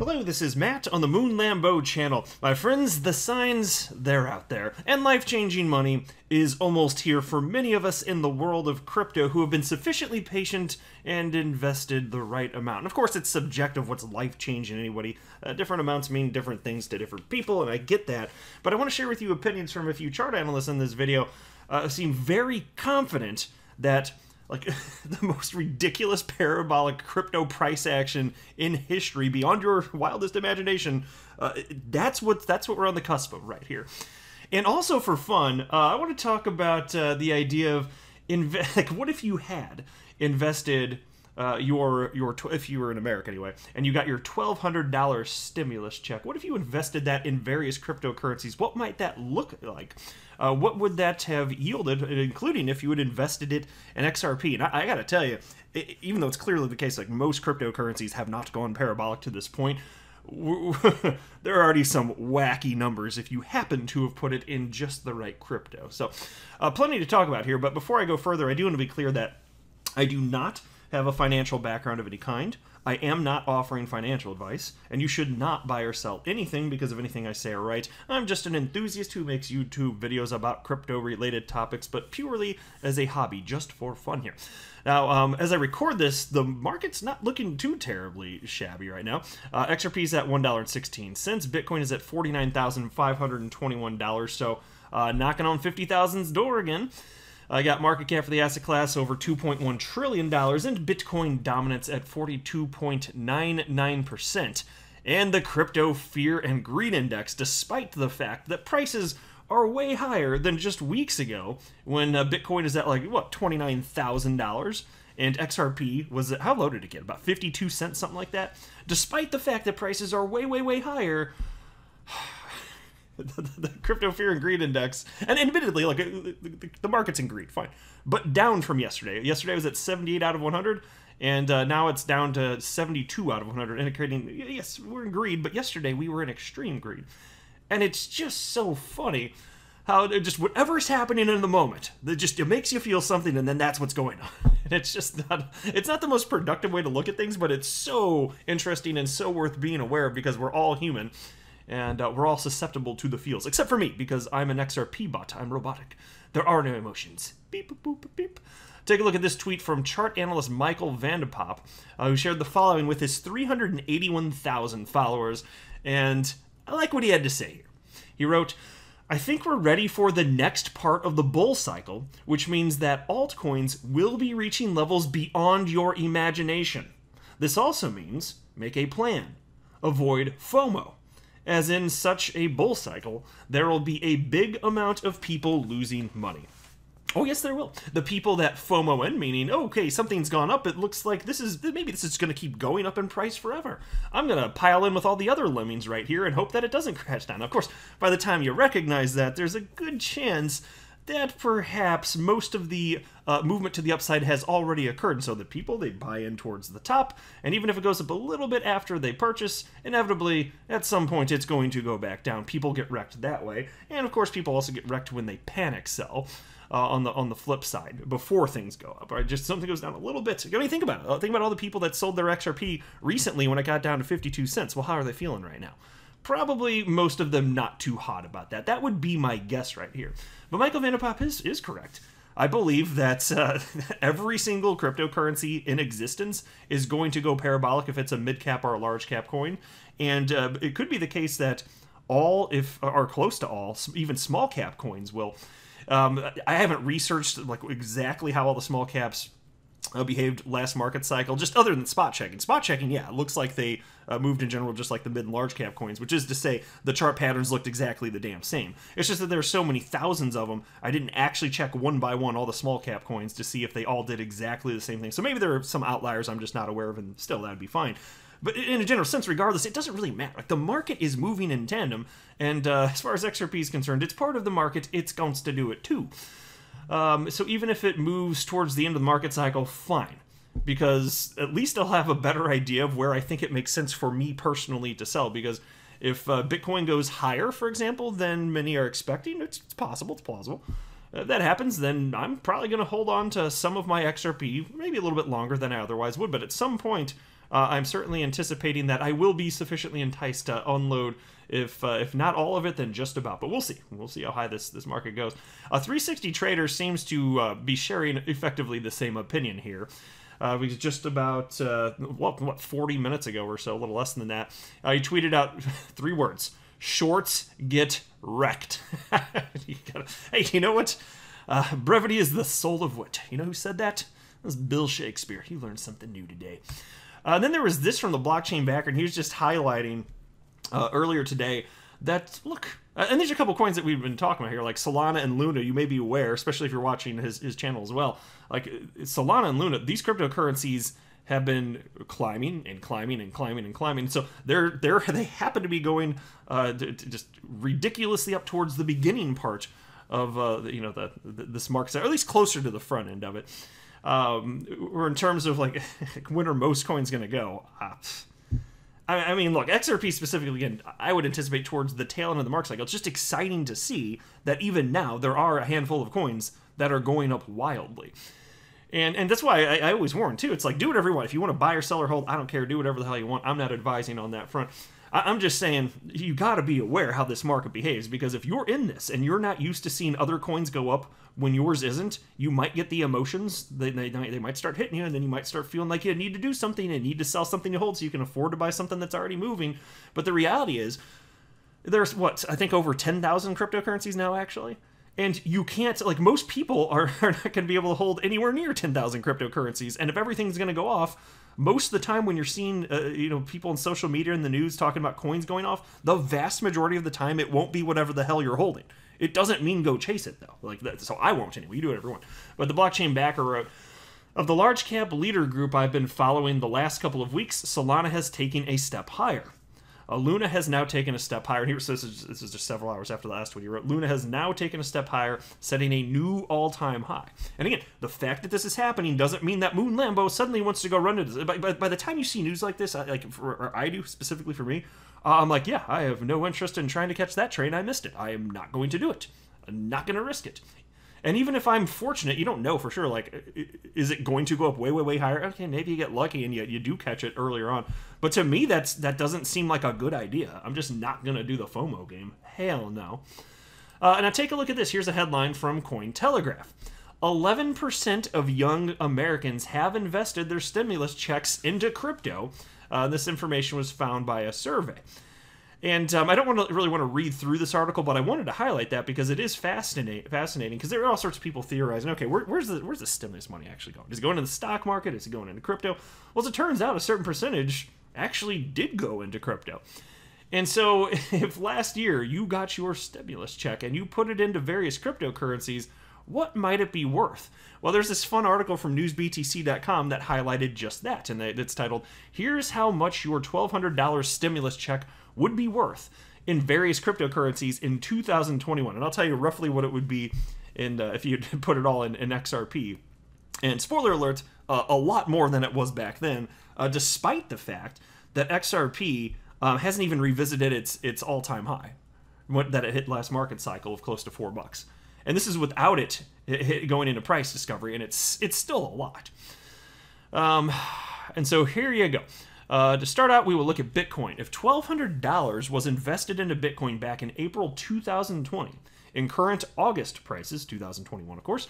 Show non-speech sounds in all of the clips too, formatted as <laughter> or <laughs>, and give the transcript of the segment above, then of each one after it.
Hello, this is Matt on the Moon Lambo channel. My friends, the signs, they're out there. And life changing money is almost here for many of us in the world of crypto who have been sufficiently patient and invested the right amount. And of course, it's subjective what's life changing anybody. Uh, different amounts mean different things to different people, and I get that. But I want to share with you opinions from a few chart analysts in this video uh, seem very confident that like <laughs> the most ridiculous parabolic crypto price action in history beyond your wildest imagination. Uh, that's what that's what we're on the cusp of right here. And also for fun, uh, I want to talk about uh, the idea of inve- <laughs> like what if you had invested uh, your your tw- if you were in America anyway, and you got your twelve hundred dollars stimulus check. What if you invested that in various cryptocurrencies? What might that look like? Uh, what would that have yielded, including if you had invested it in XRP? And I, I got to tell you, it, even though it's clearly the case, like most cryptocurrencies have not gone parabolic to this point. <laughs> there are already some wacky numbers if you happen to have put it in just the right crypto. So, uh, plenty to talk about here. But before I go further, I do want to be clear that I do not have a financial background of any kind. I am not offering financial advice, and you should not buy or sell anything because of anything I say or write. I'm just an enthusiast who makes YouTube videos about crypto related topics, but purely as a hobby, just for fun here. Now, um, as I record this, the market's not looking too terribly shabby right now. Uh, XRP is at $1.16. Bitcoin is at $49,521, so uh, knocking on 50,000's door again. I got market cap for the asset class over $2.1 trillion and Bitcoin dominance at 42.99%. And the crypto fear and greed index, despite the fact that prices are way higher than just weeks ago when uh, Bitcoin is at like, what, $29,000? And XRP was at, how low did it get? About 52 cents, something like that? Despite the fact that prices are way, way, way higher, <laughs> the, the, crypto fear and greed index, and admittedly, like the, the, market's in greed, fine, but down from yesterday. Yesterday was at 78 out of 100, and uh, now it's down to 72 out of 100, indicating yes, we're in greed, but yesterday we were in extreme greed, and it's just so funny how just whatever's happening in the moment, that just it makes you feel something, and then that's what's going on. <laughs> And it's just not it's not the most productive way to look at things, but it's so interesting and so worth being aware of because we're all human and uh, we're all susceptible to the feels, except for me, because I'm an XRP bot. I'm robotic. There are no emotions. Beep, boop, beep. Take a look at this tweet from chart analyst Michael van de Poppe, uh, who shared the following with his 381,000 followers, and I like what he had to say here. He wrote, I think we're ready for the next part of the bull cycle, which means that altcoins will be reaching levels beyond your imagination. This also means make a plan. Avoid FOMO as in such a bull cycle, there will be a big amount of people losing money. Oh yes, there will. The people that FOMO in, meaning, okay, something's gone up. It looks like this is maybe this is going to keep going up in price forever. I'm going to pile in with all the other lemmings right here and hope that it doesn't crash down. Of course, by the time you recognize that, there's a good chance that perhaps most of the uh, movement to the upside has already occurred. And so the people, they buy in towards the top, and even if it goes up a little bit after they purchase, inevitably, at some point, it's going to go back down. People get wrecked that way. And of course, people also get wrecked when they panic sell. Uh, on the on the flip side, before things go up, right? Just something goes down a little bit. I mean, think about it. Think about all the people that sold their XRP recently when it got down to 52 cents. Well, how are they feeling right now? Probably most of them not too hot about that. That would be my guess right here. But Michael van de Poppe is, is correct. I believe that uh, <laughs> every single cryptocurrency in existence is going to go parabolic if it's a mid cap or a large cap coin. And uh, it could be the case that all, if are close to all, even small cap coins will. Um, I haven't researched like exactly how all the small caps uh, behaved last market cycle, just other than spot checking. Spot checking, yeah, it looks like they uh, moved in general just like the mid and large cap coins, which is to say the chart patterns looked exactly the damn same. It's just that there are so many thousands of them, I didn't actually check one by one all the small cap coins to see if they all did exactly the same thing. So maybe there are some outliers I'm just not aware of, and still that'd be fine. But in a general sense, regardless, it doesn't really matter. Like the market is moving in tandem, and uh, as far as XRP is concerned, it's part of the market. It's going to do it too. Um, so even if it moves towards the end of the market cycle, fine. Because at least I'll have a better idea of where I think it makes sense for me personally to sell. Because if uh, Bitcoin goes higher, for example, than many are expecting, it's, it's possible, it's plausible. If that happens, then I'm probably going to hold on to some of my XRP, maybe a little bit longer than I otherwise would. But at some point, uh, I'm certainly anticipating that I will be sufficiently enticed to unload. If uh, if not all of it, then just about. But we'll see. We'll see how high this this market goes. A 360 trader seems to uh, be sharing effectively the same opinion here. Uh, was just about uh, what, what 40 minutes ago or so, a little less than that. Uh, he tweeted out <laughs> three words: "Shorts get wrecked." <laughs> you gotta, hey, you know what? Uh, brevity is the soul of wit. You know who said that? That was Bill Shakespeare. He learned something new today. Uh, then there was this from the blockchain backer, and he was just highlighting uh, earlier today that look. Uh, and there's a couple coins that we've been talking about here, like Solana and Luna. You may be aware, especially if you're watching his, his channel as well. Like uh, Solana and Luna, these cryptocurrencies have been climbing and climbing and climbing and climbing. So they're they're they happen to be going uh, to, to just ridiculously up towards the beginning part of uh, you know the, the this market, or at least closer to the front end of it um, or in terms of like <laughs> when are most coins going to go? Uh, I, I, mean, look, XRP specifically, again, I would anticipate towards the tail end of the market cycle. It's just exciting to see that even now there are a handful of coins that are going up wildly. And, and that's why I, I always warn too. It's like do whatever you want. If you want to buy or sell or hold, I don't care. Do whatever the hell you want. I'm not advising on that front. I'm just saying you got to be aware how this market behaves because if you're in this and you're not used to seeing other coins go up when yours isn't, you might get the emotions. They, they, they might start hitting you, and then you might start feeling like you need to do something and need to sell something to hold so you can afford to buy something that's already moving. But the reality is, there's what I think over 10,000 cryptocurrencies now actually. And you can't, like, most people are, <laughs> are not going to be able to hold anywhere near 10,000 cryptocurrencies. And if everything's going to go off, most of the time when you're seeing uh, you know people in social media and the news talking about coins going off the vast majority of the time it won't be whatever the hell you're holding it doesn't mean go chase it though like that so i won't anyway you do it, everyone. but the blockchain backer wrote of the large cap leader group i've been following the last couple of weeks solana has taken a step higher uh, Luna has now taken a step higher. And here says this, this is just several hours after the last one he wrote. Luna has now taken a step higher, setting a new all-time high. And again, the fact that this is happening doesn't mean that Moon Lambo suddenly wants to go run into this. By, by, by the time you see news like this, I, like for, or I do specifically for me, uh, I'm like, yeah, I have no interest in trying to catch that train. I missed it. I am not going to do it. I'm not going to risk it. And even if I'm fortunate, you don't know for sure. Like, is it going to go up way, way, way higher? Okay, maybe you get lucky and you, you do catch it earlier on. But to me, that's that doesn't seem like a good idea. I'm just not gonna do the FOMO game. Hell no. Uh, now take a look at this. Here's a headline from Cointelegraph. 11% of young Americans have invested their stimulus checks into crypto. Uh, this information was found by a survey. And um, I don't want to really want to read through this article, but I wanted to highlight that because it is fascinating. Fascinating because there are all sorts of people theorizing. Okay, where, where's the where's the stimulus money actually going? Is it going into the stock market? Is it going into crypto? Well, as it turns out, a certain percentage actually did go into crypto. And so, <laughs> if last year you got your stimulus check and you put it into various cryptocurrencies, what might it be worth? Well, there's this fun article from newsbtc.com that highlighted just that, and it's titled, Here's How Much Your $1,200 Stimulus Check would be worth in various cryptocurrencies in 2021. And I'll tell you roughly what it would be in uh, if you <laughs> put it all in, in XRP. And spoiler alert, uh, a lot more than it was back then, uh, despite the fact that XRP um, hasn't even revisited its its all time high that it hit last market cycle of close to four bucks. And this is without it, going into price discovery, and it's it's still a lot. Um, and so here you go. Uh, to start out, we will look at Bitcoin. If $1,200 was invested into Bitcoin back in April 2020, in current August prices, 2021 of course,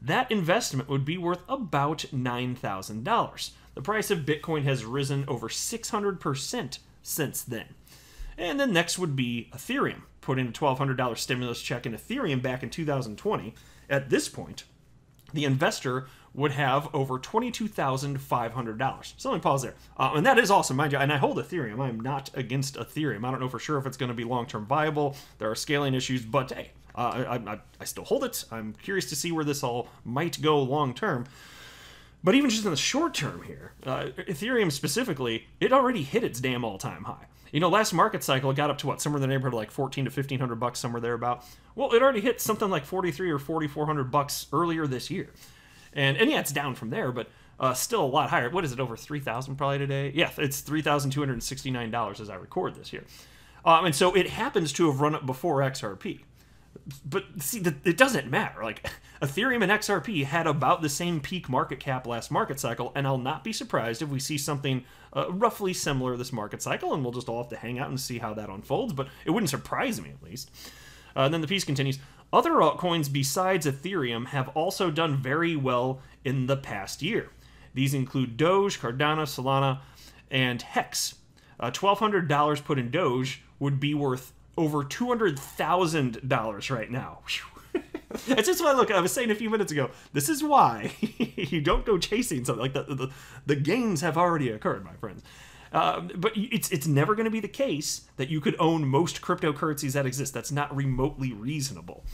that investment would be worth about $9,000. The price of Bitcoin has risen over 600% since then. And then next would be Ethereum. Put in a $1,200 stimulus check in Ethereum back in 2020. At this point, the investor would have over $22,500. So let me pause there. Uh, and that is awesome, mind you. And I hold Ethereum. I'm not against Ethereum. I don't know for sure if it's going to be long term viable. There are scaling issues, but hey, uh, I, I, I still hold it. I'm curious to see where this all might go long term. But even just in the short term here, uh, Ethereum specifically, it already hit its damn all time high. You know, last market cycle it got up to what somewhere in the neighborhood of like fourteen to fifteen hundred bucks, somewhere there about. Well, it already hit something like forty three or forty four hundred bucks earlier this year, and and yeah, it's down from there, but uh, still a lot higher. What is it over three thousand probably today? Yeah, it's three thousand two hundred sixty nine dollars as I record this here, um, and so it happens to have run up before XRP. But see, it doesn't matter. Like <laughs> Ethereum and XRP had about the same peak market cap last market cycle, and I'll not be surprised if we see something uh, roughly similar this market cycle, and we'll just all have to hang out and see how that unfolds. But it wouldn't surprise me at least. Uh, and then the piece continues. Other altcoins besides Ethereum have also done very well in the past year. These include Doge, Cardano, Solana, and Hex. Uh, $1,200 put in Doge would be worth over $200,000 right now. That's just why look i was saying a few minutes ago this is why <laughs> you don't go chasing something like the, the, the gains have already occurred my friends. Uh, but it's it's never going to be the case that you could own most cryptocurrencies that exist. That's not remotely reasonable.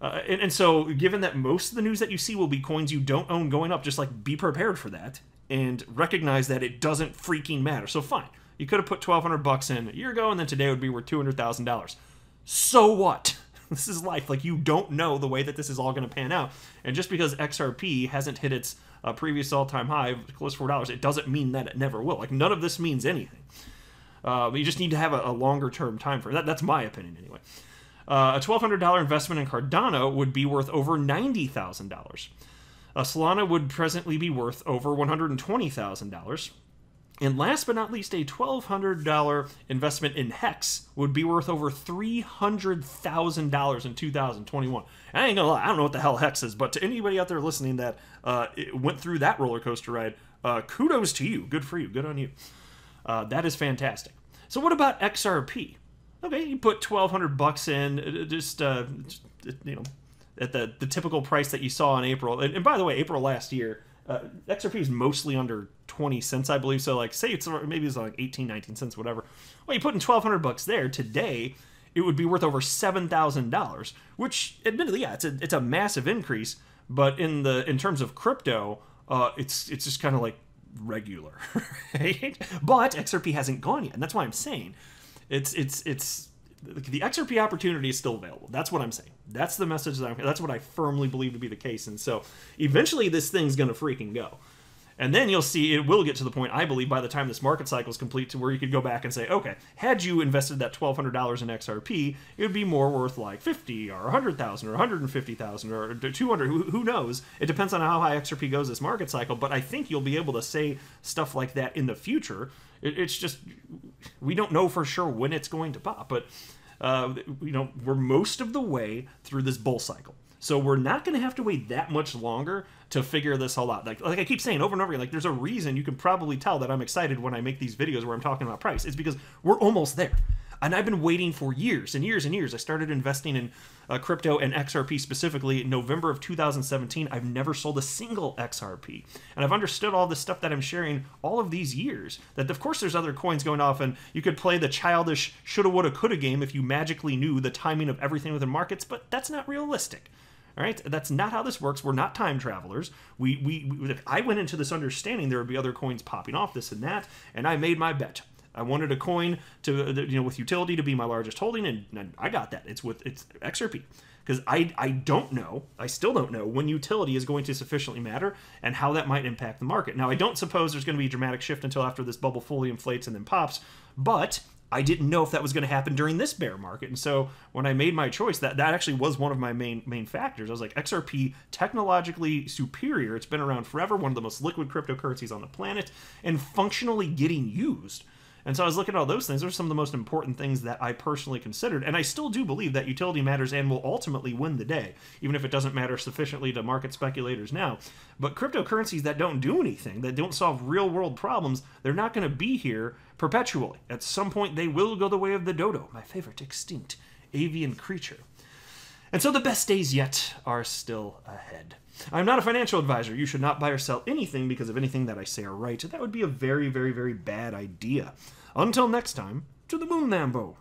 Uh, and, and so given that most of the news that you see will be coins you don't own going up just like be prepared for that and recognize that it doesn't freaking matter. So fine you could have put 1200 bucks in a year ago and then today would be worth $200,000. So what? <laughs> This is life. Like you don't know the way that this is all going to pan out. And just because XRP hasn't hit its uh, previous all-time high of close to four dollars, it doesn't mean that it never will. Like none of this means anything. Uh, you just need to have a, a longer-term time frame. That, that's my opinion anyway. Uh, a $1,200 investment in Cardano would be worth over $90,000. Uh, Solana would presently be worth over $120,000. And last but not least, a $1,200 investment in Hex would be worth over $300,000 in 2021. I ain't gonna lie, I don't know what the hell Hex is, but to anybody out there listening that uh, went through that roller coaster ride, uh, kudos to you. Good for you. Good on you. Uh, that is fantastic. So what about XRP? Okay, you put 1200 bucks in, uh, just, uh, just, you know, at the, the typical price that you saw in April. And, and by the way, April last year, uh, XRP is mostly under 20 cents, I believe. So, like, say it's maybe it's like 18, 19 cents, whatever. Well, you put in 1200 bucks there today, it would be worth over $7,000, which admittedly, yeah, it's a, it's a massive increase. But in the in terms of crypto, uh, it's it's just kind of like regular, <laughs> right? But XRP hasn't gone yet, and that's why I'm saying it's it's it's the XRP opportunity is still available. That's what I'm saying. That's the message that I'm. That's what I firmly believe to be the case. And so, eventually, this thing's gonna freaking go. And then you'll see it will get to the point, I believe, by the time this market cycle is complete, to where you could go back and say, okay, had you invested that twelve hundred dollars in XRP, it would be more worth like fifty or hundred thousand or one hundred and fifty thousand or two hundred. Who, who knows? It depends on how high XRP goes this market cycle. But I think you'll be able to say stuff like that in the future. It, it's just we don't know for sure when it's going to pop, but uh, you know, we're most of the way through this bull cycle. So we're not going to have to wait that much longer to figure this all out. Like, like I keep saying over and over again, like there's a reason you can probably tell that I'm excited when I make these videos where I'm talking about price. It's because we're almost there. And I've been waiting for years and years and years. I started investing in uh, crypto and XRP specifically in November of 2017. I've never sold a single XRP. And I've understood all the stuff that I'm sharing all of these years. That, of course, there's other coins going off, and you could play the childish shoulda, woulda, coulda game if you magically knew the timing of everything within markets, but that's not realistic. All right, that's not how this works. We're not time travelers. We, we, we, I went into this understanding there would be other coins popping off, this and that, and I made my bet. I wanted a coin to uh, you know with utility to be my largest holding, and, I got that. It's with it's XRP because I I don't know, I still don't know when utility is going to sufficiently matter and how that might impact the market. Now I don't suppose there's going to be a dramatic shift until after this bubble fully inflates and then pops, but I didn't know if that was going to happen during this bear market. And so when I made my choice, that, that actually was one of my main main factors. I was like, XRP, technologically superior. It's been around forever, one of the most liquid cryptocurrencies on the planet, and functionally getting used. And so I was looking at all those things. Those are some of the most important things that I personally considered. And I still do believe that utility matters and will ultimately win the day, even if it doesn't matter sufficiently to market speculators now. But cryptocurrencies that don't do anything, that don't solve real world problems, they're not going to be here perpetually. At some point, they will go the way of the dodo, my favorite extinct avian creature. And so the best days yet are still ahead. I'm not a financial advisor. You should not buy or sell anything because of anything that I say or write. That would be a very, very, very bad idea. Until next time, to the moon, Lambo.